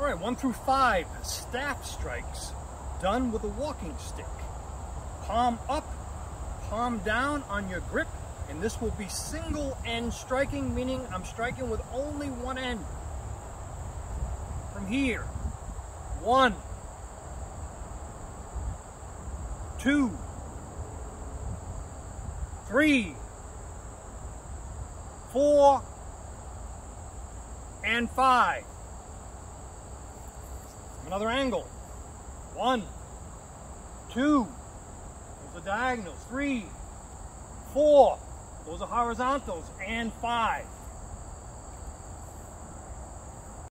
All right, one through five, staff strikes, done with a walking stick. Palm up, palm down on your grip, and this will be single end striking, meaning I'm striking with only one end. From here, one, two, three, four, and five. Another angle. One, two, those are diagonals. Three, four, those are horizontals, and five.